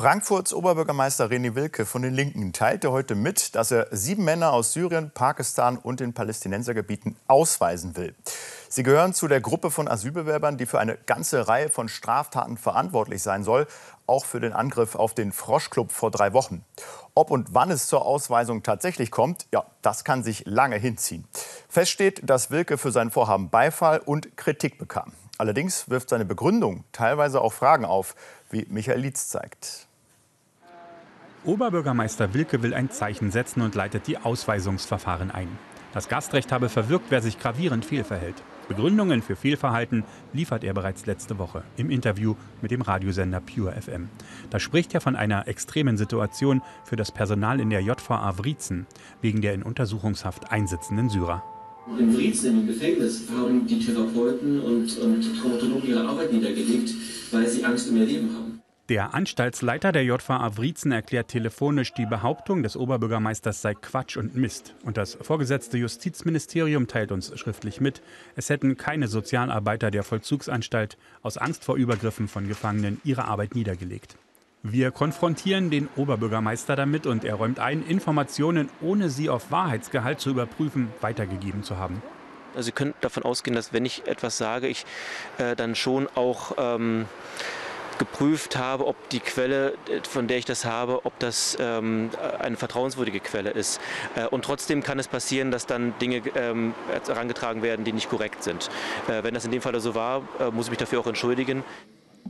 Frankfurts Oberbürgermeister René Wilke von den Linken teilte heute mit, dass er sieben Männer aus Syrien, Pakistan und den Palästinensergebieten ausweisen will. Sie gehören zu der Gruppe von Asylbewerbern, die für eine ganze Reihe von Straftaten verantwortlich sein soll, auch für den Angriff auf den Froschclub vor drei Wochen. Ob und wann es zur Ausweisung tatsächlich kommt, ja, das kann sich lange hinziehen. Fest steht, dass Wilke für sein Vorhaben Beifall und Kritik bekam. Allerdings wirft seine Begründung teilweise auch Fragen auf, wie Michael Lietz zeigt. Oberbürgermeister Wilke will ein Zeichen setzen und leitet die Ausweisungsverfahren ein. Das Gastrecht habe verwirkt, wer sich gravierend fehlverhält. Begründungen für Fehlverhalten liefert er bereits letzte Woche im Interview mit dem Radiosender Pure FM. Da spricht er von einer extremen Situation für das Personal in der JVA Wriezen wegen der in Untersuchungshaft einsitzenden Syrer. In Wriezen im Gefängnis haben die Therapeuten und, und Traumatologen ihre Arbeit niedergelegt, weil sie Angst um ihr Leben haben. Der Anstaltsleiter der JVA Wriezen erklärt telefonisch, die Behauptung des Oberbürgermeisters sei Quatsch und Mist. Und das vorgesetzte Justizministerium teilt uns schriftlich mit, es hätten keine Sozialarbeiter der Vollzugsanstalt aus Angst vor Übergriffen von Gefangenen ihre Arbeit niedergelegt. Wir konfrontieren den Oberbürgermeister damit und er räumt ein, Informationen, ohne sie auf Wahrheitsgehalt zu überprüfen, weitergegeben zu haben. Also Sie können davon ausgehen, dass wenn ich etwas sage, ich äh, dann schon auch ähm, geprüft habe, ob die Quelle, von der ich das habe, ob das ähm, eine vertrauenswürdige Quelle ist. Äh, und trotzdem kann es passieren, dass dann Dinge ähm, herangetragen werden, die nicht korrekt sind. Äh, wenn das in dem Fall so war, äh, muss ich mich dafür auch entschuldigen.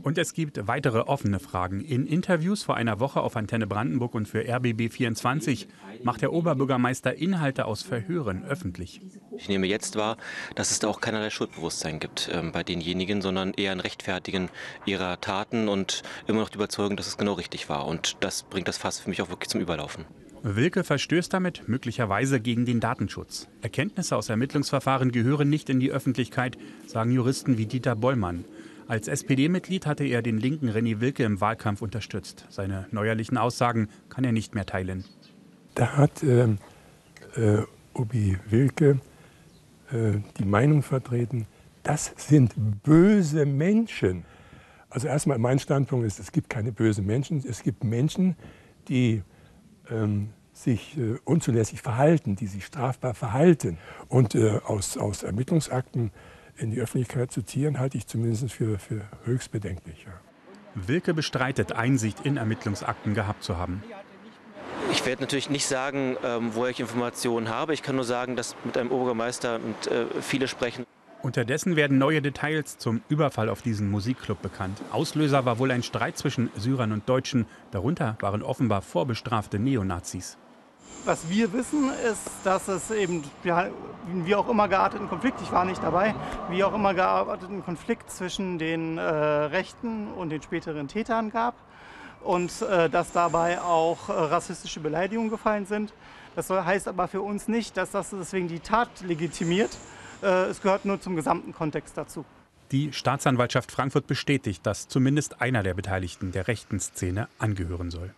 Und es gibt weitere offene Fragen. In Interviews vor einer Woche auf Antenne Brandenburg und für RBB24 macht der Oberbürgermeister Inhalte aus Verhören öffentlich. Ich nehme jetzt wahr, dass es da auch keinerlei Schuldbewusstsein gibt äh, bei denjenigen, sondern eher ein Rechtfertigen ihrer Taten und immer noch die Überzeugung, dass es genau richtig war. Und das bringt das Fass für mich auch wirklich zum Überlaufen. Wilke verstößt damit möglicherweise gegen den Datenschutz. Erkenntnisse aus Ermittlungsverfahren gehören nicht in die Öffentlichkeit, sagen Juristen wie Dieter Bollmann. Als SPD-Mitglied hatte er den linken René Wilke im Wahlkampf unterstützt. Seine neuerlichen Aussagen kann er nicht mehr teilen. Da hat äh, äh, Obi Wilke äh, die Meinung vertreten, das sind böse Menschen. Also erstmal mein Standpunkt ist, es gibt keine bösen Menschen. Es gibt Menschen, die ähm, sich äh, unzulässig verhalten, die sich strafbar verhalten. Und äh, aus, aus Ermittlungsakten in die Öffentlichkeit zu ziehen, halte ich zumindest für, für höchst bedenklich. Ja. Wilke bestreitet, Einsicht in Ermittlungsakten gehabt zu haben. Ich werde natürlich nicht sagen, ähm, woher ich Informationen habe. Ich kann nur sagen, dass mit einem Oberbürgermeister und äh, viele sprechen. Unterdessen werden neue Details zum Überfall auf diesen Musikclub bekannt. Auslöser war wohl ein Streit zwischen Syrern und Deutschen. Darunter waren offenbar vorbestrafte Neonazis. Was wir wissen, ist, dass es eben, wie auch immer gearteten Konflikt, ich war nicht dabei, wie auch immer gearteten Konflikt zwischen den äh, Rechten und den späteren Tätern gab und äh, dass dabei auch äh, rassistische Beleidigungen gefallen sind. Das heißt aber für uns nicht, dass das deswegen die Tat legitimiert. Äh, es gehört nur zum gesamten Kontext dazu. Die Staatsanwaltschaft Frankfurt bestätigt, dass zumindest einer der Beteiligten der rechten Szene angehören soll.